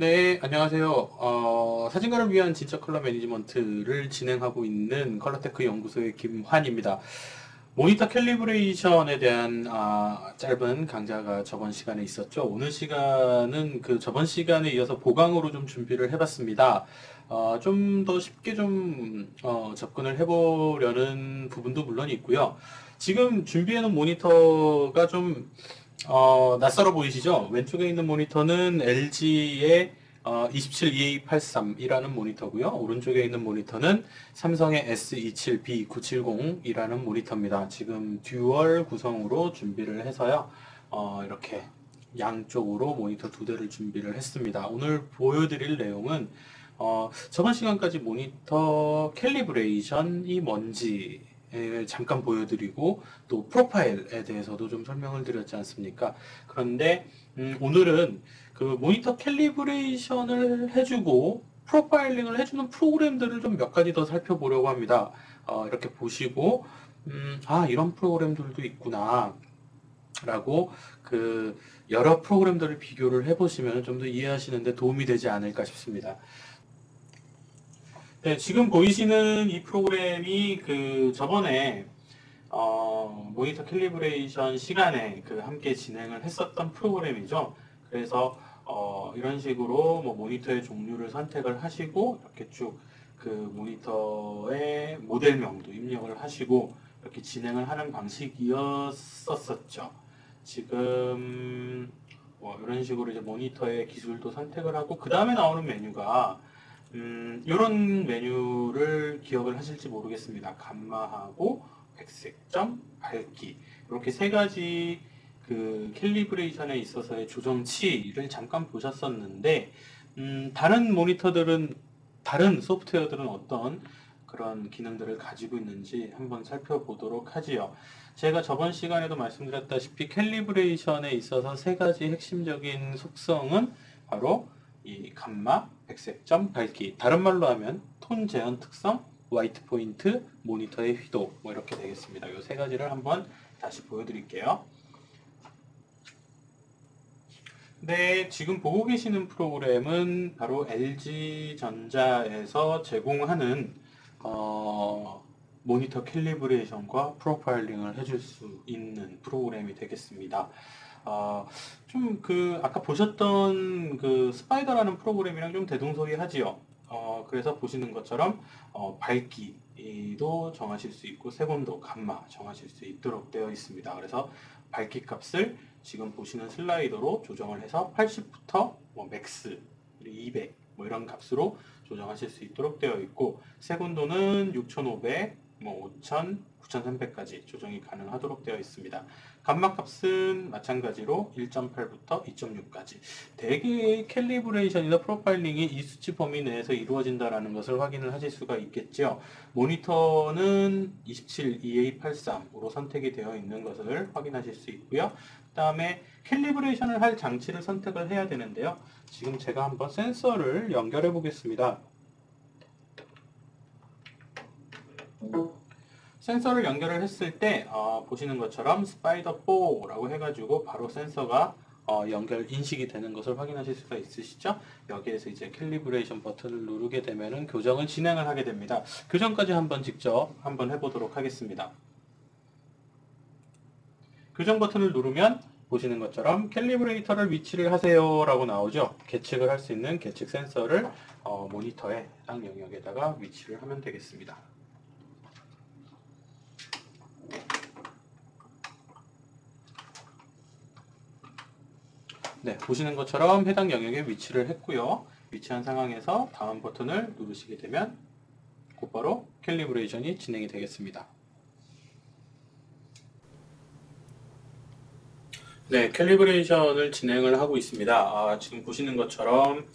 네, 안녕하세요. 어, 사진가를 위한 진짜 컬러 매니지먼트를 진행하고 있는 컬러테크 연구소의 김환입니다. 모니터 calibration에 대한 아, 짧은 강좌가 저번 시간에 있었죠. 오늘 시간은 그 저번 시간에 이어서 보강으로 좀 준비를 해봤습니다. 어, 좀 더 쉽게 좀 어, 접근을 해보려는 부분도 물론 있고요. 지금 준비해놓은 모니터가 좀 어, 낯설어 보이시죠? 왼쪽에 있는 모니터는 LG의 어, 27EA83이라는 모니터고요. 오른쪽에 있는 모니터는 삼성의 S27B970이라는 모니터입니다. 지금 dual 구성으로 준비를 해서요. 어, 이렇게 양쪽으로 모니터 두 대를 준비를 했습니다. 오늘 보여드릴 내용은 어, 저번 시간까지 모니터 calibration이 뭔지 잠깐 보여드리고 또 프로파일에 대해서도 좀 설명을 드렸지 않습니까? 그런데 음, 오늘은 그 모니터 캘리브레이션을 해주고 프로파일링을 해주는 프로그램들을 좀 몇 가지 더 살펴보려고 합니다. 어, 이렇게 보시고 음, 아 이런 프로그램들도 있구나 라고 그 여러 프로그램들을 비교를 해보시면 좀 더 이해하시는데 도움이 되지 않을까 싶습니다. 네, 지금 보이시는 이 프로그램이 그 저번에 어, 모니터 calibration 시간에 그 함께 진행을 했었던 프로그램이죠. 그래서 어, 이런 식으로 뭐 모니터의 종류를 선택을 하시고 이렇게 쭉 그 모니터의 모델명도 입력을 하시고 이렇게 진행을 하는 방식이었었죠. 지금 뭐 이런 식으로 이제 모니터의 기술도 선택을 하고 그 다음에 나오는 메뉴가 음, 이런 메뉴를 기억을 하실지 모르겠습니다. 감마하고 백색 점, 밝기 이렇게 세 가지 그 캘리브레이션에 있어서의 조정치를 잠깐 보셨었는데 음, 다른 모니터들은 다른 소프트웨어들은 어떤 그런 기능들을 가지고 있는지 한번 살펴보도록 하지요. 제가 저번 시간에도 말씀드렸다시피 캘리브레이션에 있어서 세 가지 핵심적인 속성은 바로 이 감마, 백색 점, 밝기 다른 말로 하면 톤 재현 특성, 화이트 포인트, 모니터의 휘도 뭐 이렇게 되겠습니다. 이 세 가지를 한번 다시 보여드릴게요. 네, 지금 보고 계시는 프로그램은 바로 LG전자에서 제공하는 어, 모니터 캘리브레이션과 프로파일링을 해줄 수 있는 프로그램이 되겠습니다. 어, 좀 그 아까 보셨던 그 Spyder라는 프로그램이랑 좀 대동소이하지요. 어, 그래서 보시는 것처럼 어, 밝기도 정하실 수 있고 색온도, 감마 정하실 수 있도록 되어 있습니다. 그래서 밝기 값을 지금 보시는 슬라이더로 조정을 해서 80부터 뭐 max, 200, 뭐 이런 값으로 조정하실 수 있도록 되어 있고 색온도는 6500, 뭐 5000, 9300까지 조정이 가능하도록 되어 있습니다. 감마 값은 마찬가지로 1.8부터 2.6까지 대개의 calibration이나 프로파일링이 이 수치 범위 내에서 이루어진다는 것을 확인을 하실 수가 있겠죠. 모니터는 27EA83으로 선택이 되어 있는 것을 확인하실 수 있고요. 그 다음에 calibration을 할 장치를 선택을 해야 되는데요. 지금 제가 한번 센서를 연결해 보겠습니다. 센서를 연결을 했을 때 어, 보시는 것처럼 Spyder 4라고 해가지고 바로 센서가 어, 연결 인식이 되는 것을 확인하실 수가 있으시죠? 여기에서 이제 calibration 버튼을 누르게 되면은 교정을 진행을 하게 됩니다. 교정까지 한번 직접 한번 해보도록 하겠습니다. 교정 버튼을 누르면 보시는 것처럼 calibrator를 위치를 하세요 라고 나오죠. 계측을 할 수 있는 계측 센서를 어, 모니터의 해당 영역에다가 위치를 하면 되겠습니다. 네, 보시는 것처럼 해당 영역에 위치를 했고요. 위치한 상황에서 다음 버튼을 누르시게 되면 곧바로 calibration이 진행이 되겠습니다. 네, calibration을 진행을 하고 있습니다. 아, 지금 보시는 것처럼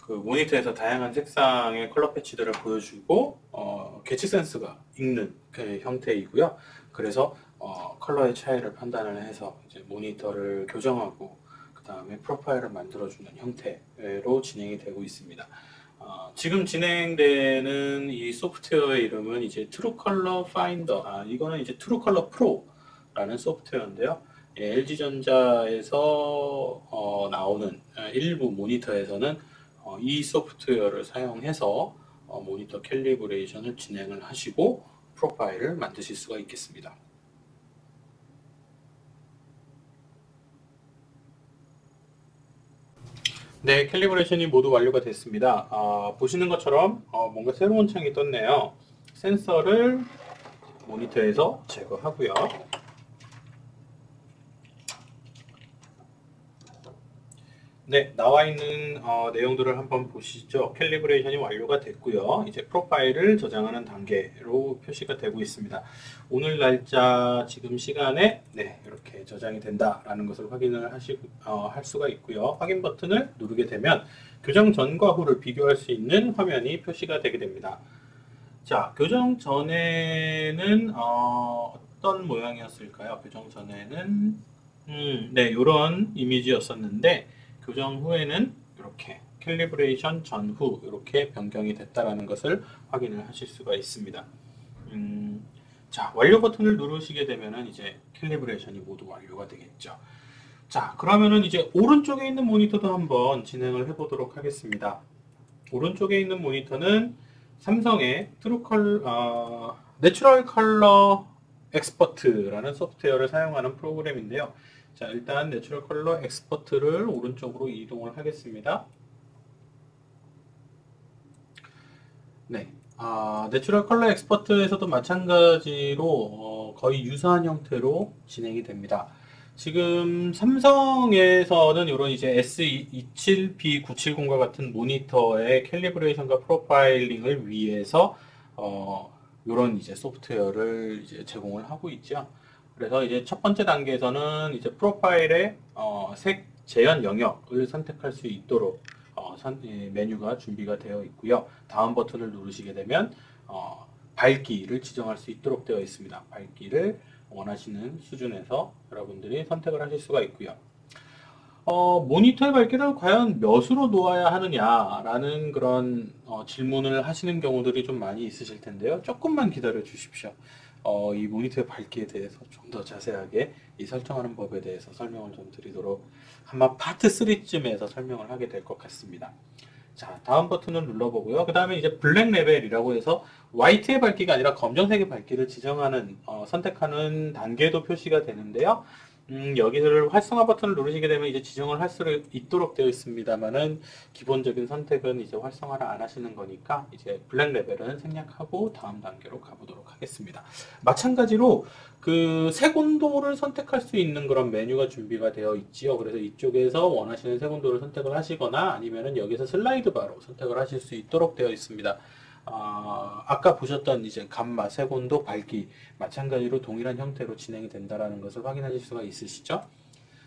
그 모니터에서 다양한 색상의 컬러 패치들을 보여주고 어, 계측 센서가 읽는 그 형태이고요. 그래서 어, 컬러의 차이를 판단을 해서 모니터를 교정하고 그 다음에 프로파일을 만들어주는 형태로 진행이 되고 있습니다. 어, 지금 진행되는 이 소프트웨어의 이름은 이제 True Color Finder. 아, 이거는 이제 True Color Pro라는 소프트웨어인데요. 예, LG전자에서 어, 나오는 아, 일부 모니터에서는 어, 이 소프트웨어를 사용해서 어, 모니터 calibration을 진행을 하시고 프로파일을 만드실 수가 있겠습니다. 네, calibration이 모두 완료가 됐습니다. 아, 보시는 것처럼 어, 뭔가 새로운 창이 떴네요. 센서를 모니터에서 제거하고요. 네, 나와 있는 어, 내용들을 한번 보시죠. calibration이 완료가 됐고요. 이제 프로파일을 저장하는 단계로 표시가 되고 있습니다. 오늘 날짜 지금 시간에 네, 이렇게 저장이 된다라는 것을 확인을 하시 어, 할 수가 있고요. 확인 버튼을 누르게 되면 교정 전과 후를 비교할 수 있는 화면이 표시가 되게 됩니다. 자, 교정 전에는 어, 떤 모양이었을까요? 교정 전에는 음, 네, 이런 이미지였었는데 교정 후에는 이렇게 calibration 전후 이렇게 변경이 됐다라는 것을 확인을 하실 수가 있습니다. 음, 자 완료 버튼을 누르시게 되면은 이제 calibration이 모두 완료가 되겠죠. 자 그러면은 이제 오른쪽에 있는 모니터도 한번 진행을 해보도록 하겠습니다. 오른쪽에 있는 모니터는 삼성의 True Col 어, Natural Color Expert라는 소프트웨어를 사용하는 프로그램인데요. 자, 일단 Natural Color Expert를 오른쪽으로 이동을 하겠습니다. 네. 아, Natural Color Expert에서도 마찬가지로 어, 거의 유사한 형태로 진행이 됩니다. 지금 삼성에서는 이런 이제 S27B970과 같은 모니터의 calibration과 profiling을 위해서 어, 이런 이제 소프트웨어를 이제 제공을 하고 있죠. 그래서 이제 첫 번째 단계에서는 이제 프로파일의 어, 색 재현 영역을 선택할 수 있도록 어, 선, 예, 메뉴가 준비가 되어 있고요. 다음 버튼을 누르시게 되면 어, 밝기를 지정할 수 있도록 되어 있습니다. 밝기를 원하시는 수준에서 여러분들이 선택을 하실 수가 있고요. 어, 모니터의 밝기를 과연 몇으로 놓아야 하느냐라는 그런 어, 질문을 하시는 경우들이 좀 많이 있으실 텐데요. 조금만 기다려 주십시오. 어, 이 모니터의 밝기에 대해서 좀 더 자세하게 이 설정하는 법에 대해서 설명을 좀 드리도록 아마 파트 3쯤에서 설명을 하게 될 것 같습니다. 자, 다음 버튼을 눌러보고요. 그 다음에 이제 black level이라고 해서 화이트의 밝기가 아니라 검정색의 밝기를 지정하는, 어, 선택하는 단계도 표시가 되는데요. 음, 여기를 활성화 버튼을 누르시게 되면 이제 지정을 할 수 있도록 되어 있습니다만은 기본적인 선택은 이제 활성화를 안 하시는 거니까 이제 black level은 생략하고 다음 단계로 가보도록 하겠습니다. 마찬가지로 그 색온도를 선택할 수 있는 그런 메뉴가 준비가 되어 있지요. 그래서 이쪽에서 원하시는 색온도를 선택을 하시거나 아니면은 여기서 슬라이드 바로 선택을 하실 수 있도록 되어 있습니다. 어, 아까 보셨던 이제 감마, 색온도, 밝기 마찬가지로 동일한 형태로 진행이 된다라는 것을 확인하실 수가 있으시죠?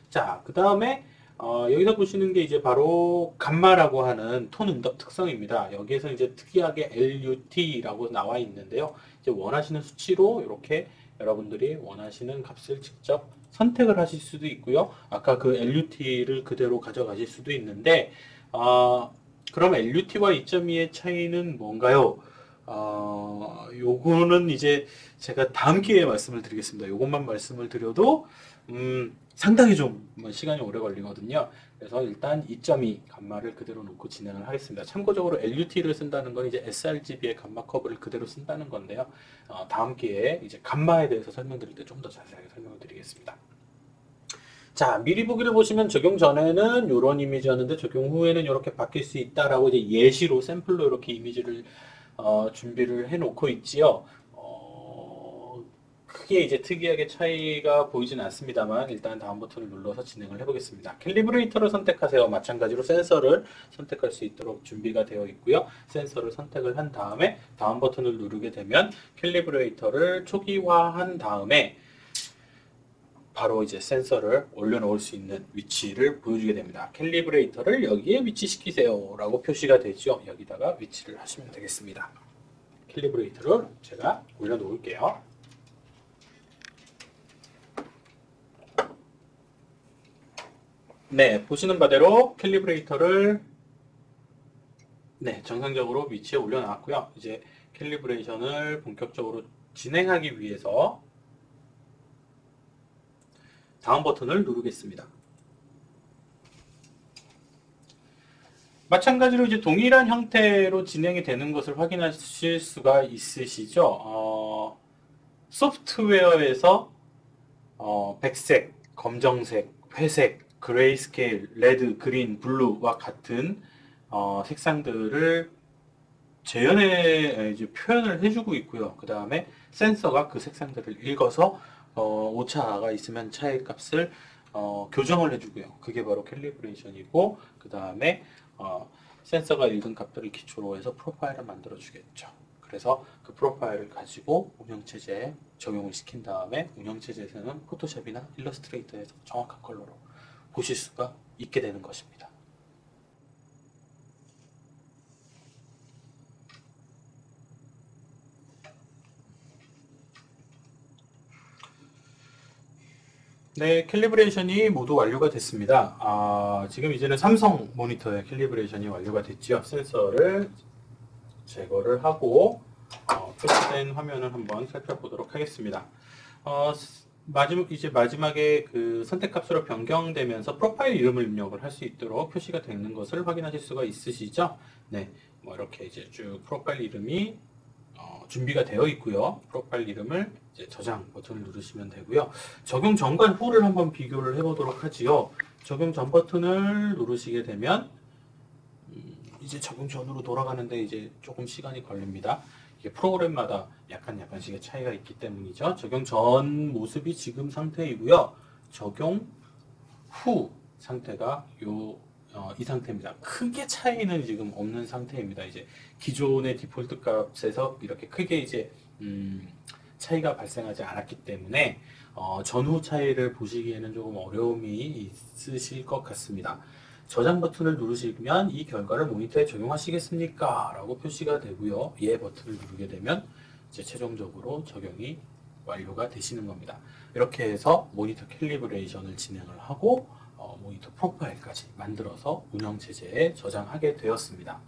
자, 그 다음에 어, 여기서 보시는 게 이제 바로 감마라고 하는 톤 응답 특성입니다. 여기에서 이제 특이하게 LUT라고 나와 있는데요. 이제 원하시는 수치로 이렇게 여러분들이 원하시는 값을 직접 선택을 하실 수도 있고요. 아까 그 LUT를 그대로 가져가실 수도 있는데, 어, 그럼 LUT와 2.2의 차이는 뭔가요? 어, 요거는 이제 제가 다음 기회에 말씀을 드리겠습니다. 요것만 말씀을 드려도, 음, 상당히 좀 시간이 오래 걸리거든요. 그래서 일단 2.2 감마를 그대로 놓고 진행을 하겠습니다. 참고적으로 LUT를 쓴다는 건 이제 sRGB의 감마 커브를 그대로 쓴다는 건데요. 어, 다음 기회에 이제 감마에 대해서 설명드릴 때 좀 더 자세하게 설명을 드리겠습니다. 자, 미리 보기를 보시면 적용 전에는 이런 이미지였는데 적용 후에는 이렇게 바뀔 수 있다라고 이제 예시로 샘플로 이렇게 이미지를 어, 준비를 해 놓고 있지요. 크게 이제 특이하게 차이가 보이진 않습니다만 일단 다음 버튼을 눌러서 진행을 해보겠습니다. calibrator를 선택하세요. 마찬가지로 센서를 선택할 수 있도록 준비가 되어 있고요. 센서를 선택을 한 다음에 다음 버튼을 누르게 되면 calibrator를 초기화한 다음에 바로 이제 센서를 올려놓을 수 있는 위치를 보여주게 됩니다. calibrator를 여기에 위치시키세요 라고 표시가 되죠. 여기다가 위치를 하시면 되겠습니다. calibrator를 제가 올려놓을게요. 네, 보시는 바대로 calibrator를 네, 정상적으로 위치에 올려놨고요. 이제 calibration을 본격적으로 진행하기 위해서 다음 버튼을 누르겠습니다. 마찬가지로 이제 동일한 형태로 진행이 되는 것을 확인하실 수가 있으시죠. 어, 소프트웨어에서 어, 백색, 검정색, 회색, grayscale, red, green, blue와 같은 어, 색상들을 재현에 이제 표현을 해주고 있고요. 그 다음에 센서가 그 색상들을 읽어서 어, 오차가 있으면 차의 값을 어, 교정을 해주고요. 그게 바로 캘리브레이션이고 그 다음에 어, 센서가 읽은 값들을 기초로 해서 프로파일을 만들어 주겠죠. 그래서 그 프로파일을 가지고 운영체제에 적용을 시킨 다음에 운영체제에서는 포토샵이나 일러스트레이터에서 정확한 컬러로 보실 수가 있게 되는 것입니다. 네, calibration이 모두 완료가 됐습니다. 아, 지금 이제는 삼성 모니터의 calibration이 완료가 됐죠. 센서를 제거를 하고 어, 표시된 화면을 한번 살펴보도록 하겠습니다. 어, 마지막 이제 마지막에 그 선택값으로 변경되면서 프로파일 이름을 입력을 할 수 있도록 표시가 되는 것을 확인하실 수가 있으시죠? 네, 뭐 이렇게 이제 쭉 프로파일 이름이 어, 준비가 되어 있고요. 프로파일 이름을 이제 저장 버튼을 누르시면 되고요. 적용 전과 후를 한번 비교를 해보도록 하지요. 적용 전 버튼을 누르시게 되면 음, 이제 적용 전으로 돌아가는데 이제 조금 시간이 걸립니다. 이게 프로그램마다 약간 약간씩의 차이가 있기 때문이죠. 적용 전 모습이 지금 상태이고요. 적용 후 상태가 요 어, 이 상태입니다. 크게 차이는 지금 없는 상태입니다. 이제 기존의 디폴트 값에서 이렇게 크게 이제 음, 차이가 발생하지 않았기 때문에 어, 전후 차이를 보시기에는 조금 어려움이 있으실 것 같습니다. 저장 버튼을 누르시면 이 결과를 모니터에 적용하시겠습니까? 라고 표시가 되고요. 예 버튼을 누르게 되면 이제 최종적으로 적용이 완료가 되시는 겁니다. 이렇게 해서 모니터 calibration을 진행을 하고 어, 모니터 profile까지 만들어서 운영 체제에 저장하게 되었습니다.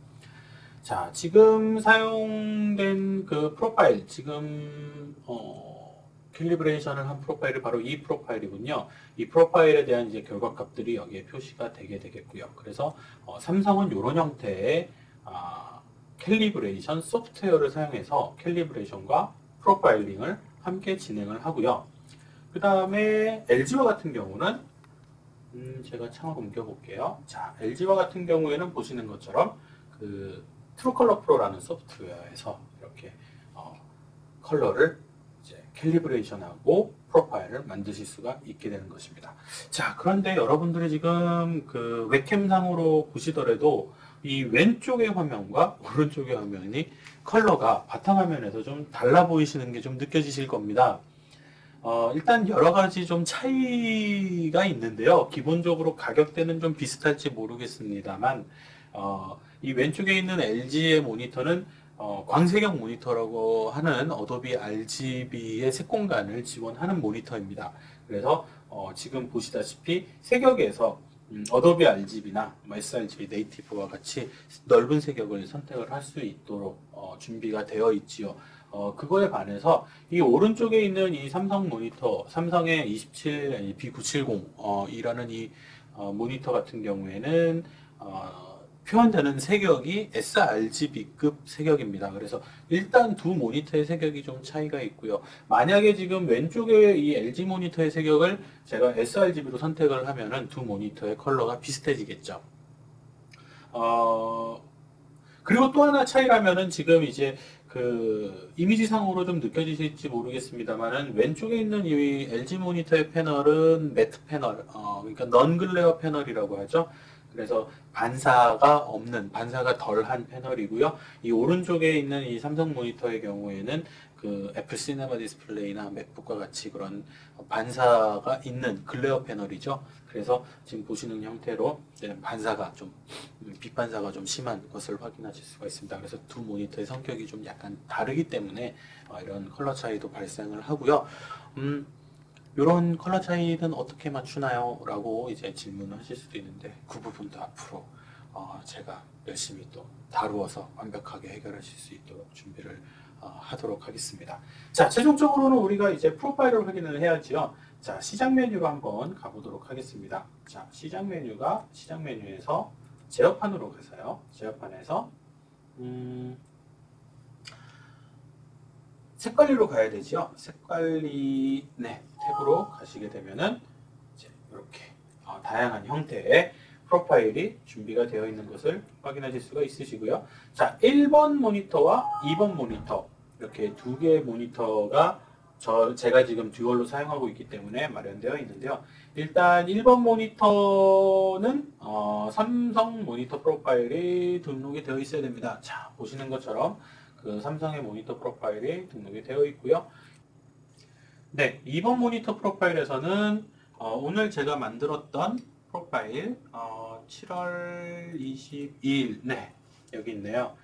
자, 지금 사용된 그 profile, 지금 어, calibration을 한 profile이 바로 이 profile이군요. 이 profile에 대한 이제 결과값들이 여기에 표시가 되게 되겠고요. 그래서 어, 삼성은 이런 형태의 아, calibration 소프트웨어를 사용해서 calibration과 profiling을 함께 진행을 하고요. 그 다음에 LG와 같은 경우는 음, 제가 창을 옮겨 볼게요. 자, LG와 같은 경우에는 보시는 것처럼 그 True Color Pro라는 소프트웨어에서 이렇게 어, 컬러를 이제 calibration하고 profile을 만드실 수가 있게 되는 것입니다. 자, 그런데 여러분들이 지금 그 웹캠상으로 보시더라도 이 왼쪽의 화면과 오른쪽의 화면이 컬러가 바탕화면에서 좀 달라 보이시는 게 좀 느껴지실 겁니다. 어, 일단 여러 가지 좀 차이가 있는데요. 기본적으로 가격대는 좀 비슷할지 모르겠습니다만, 어, 이 왼쪽에 있는 LG의 모니터는 어, 광색형 모니터라고 하는 Adobe RGB의 색공간을 지원하는 모니터입니다. 그래서 어, 지금 보시다시피 색역에서 음, Adobe RGB나 sRGB native와 같이 넓은 색역을 선택을 할 수 있도록 어, 준비가 되어 있지요. 어, 그거에 반해서 이 오른쪽에 있는 이 삼성 모니터, 삼성의 27 B970 어, 이라는 이 어, 모니터 같은 경우에는 어, 표현되는 색역이 sRGB급 색역입니다. 그래서 일단 두 모니터의 색역이 좀 차이가 있고요. 만약에 지금 왼쪽에 이 LG 모니터의 색역을 제가 sRGB로 선택을 하면은 두 모니터의 컬러가 비슷해지겠죠. 어, 그리고 또 하나 차이라면은 지금 이제 그 이미지상으로 좀 느껴지실지 모르겠습니다만은 왼쪽에 있는 이 LG 모니터의 패널은 매트 패널, 어, 그러니까 넌 글레어 패널이라고 하죠. 그래서 반사가 없는, 반사가 덜한 패널이고요. 이 오른쪽에 있는 이 삼성 모니터의 경우에는 그 Apple Cinema Display나 MacBook과 같이 그런 반사가 있는 glare 패널이죠. 그래서 지금 보시는 형태로 반사가 좀 빛반사가 좀 심한 것을 확인하실 수가 있습니다. 그래서 두 모니터의 성격이 좀 약간 다르기 때문에 어, 이런 컬러 차이도 발생을 하고요. 음, 이런 컬러 차이는 어떻게 맞추나요? 라고 이제 질문을 하실 수도 있는데 그 부분도 앞으로 어, 제가 열심히 또 다루어서 완벽하게 해결하실 수 있도록 준비를 어, 하도록 하겠습니다. 자, 최종적으로는 우리가 이제 프로파일을 확인을 해야지요. 자, 시작 메뉴로 한번 가보도록 하겠습니다. 자, 시작 메뉴가 시작 메뉴에서 제어판으로 가서요. 제어판에서 음, 색깔리로 가야 되죠. 색깔리 네 탭으로 가시게 되면은 이렇게 어, 다양한 형태의 프로파일이 준비가 되어 있는 것을 확인하실 수가 있으시고요. 자, 1번 모니터와 2번 모니터 이렇게 두 개의 모니터가 저 제가 지금 듀얼로 사용하고 있기 때문에 마련되어 있는데요. 일단 1번 모니터는 어, 삼성 모니터 프로파일이 등록이 되어 있어야 됩니다. 자, 보시는 것처럼 그 삼성의 모니터 프로파일이 등록이 되어 있고요. 네, 2번 모니터 프로파일에서는 어, 오늘 제가 만들었던 프로파일 어, 7월 22일 네 여기 있네요.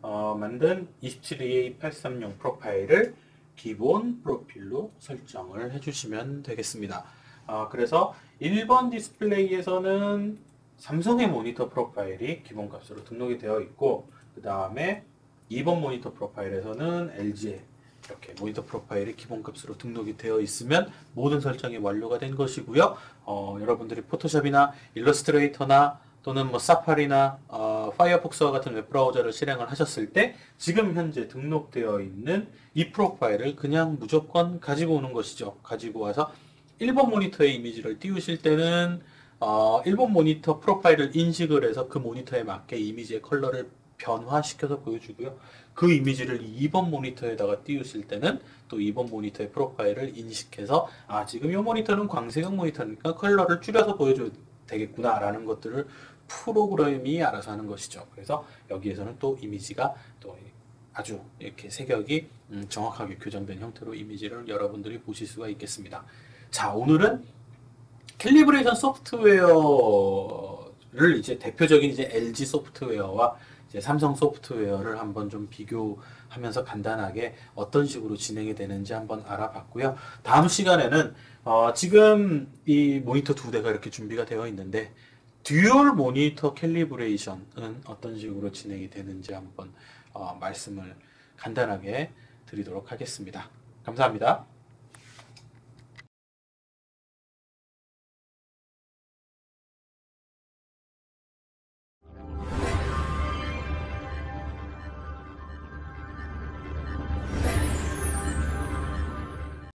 어, 만든 27EA830 프로파일을 기본 프로필로 설정을 해주시면 되겠습니다. 어, 그래서 1번 디스플레이에서는 삼성의 모니터 프로파일이 기본값으로 등록이 되어 있고 그 다음에 2번 모니터 프로파일에서는 LG의 이렇게 모니터 프로파일이 기본값으로 등록이 되어 있으면 모든 설정이 완료가 된 것이고요. 어, 여러분들이 Photoshop이나 Illustrator나 또는 뭐 Safari나 어, 파이어폭스와 같은 웹브라우저를 실행을 하셨을 때 지금 현재 등록되어 있는 이 프로파일을 그냥 무조건 가지고 오는 것이죠. 가지고 와서 1번 모니터의 이미지를 띄우실 때는 어, 1번 모니터 프로파일을 인식을 해서 그 모니터에 맞게 이미지의 컬러를 변화시켜서 보여주고요. 그 이미지를 2번 모니터에다가 띄우실 때는 또 2번 모니터의 프로파일을 인식해서 아 지금 이 모니터는 광색역 모니터니까 컬러를 줄여서 보여줘야 되겠구나 라는 것들을 프로그램이 알아서 하는 것이죠. 그래서 여기에서는 또 이미지가 또 아주 이렇게 색역이 음, 정확하게 교정된 형태로 이미지를 여러분들이 보실 수가 있겠습니다. 자 오늘은 calibration 소프트웨어를 이제 대표적인 이제 LG 소프트웨어와 이제 삼성 소프트웨어를 한번 좀 비교하면서 간단하게 어떤 식으로 진행이 되는지 한번 알아봤고요. 다음 시간에는 어, 지금 이 모니터 두 대가 이렇게 준비가 되어 있는데 듀얼 모니터 calibration은 어떤 식으로 진행이 되는지 한번 어, 말씀을 간단하게 드리도록 하겠습니다. 감사합니다.